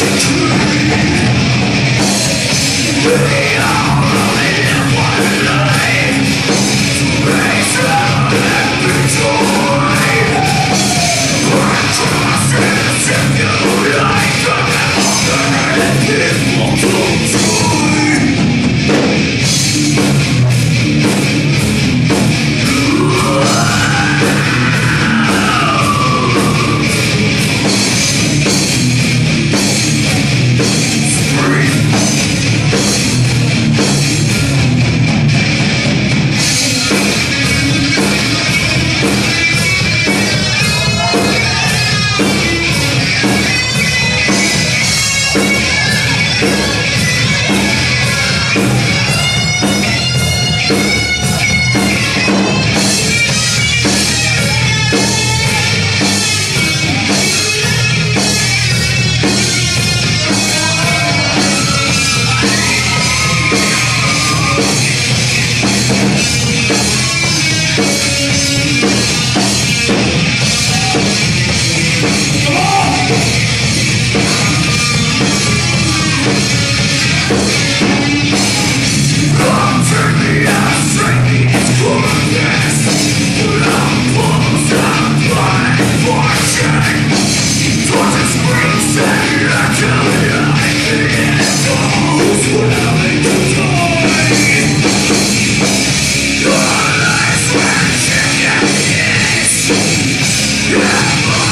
Come on! Yeah.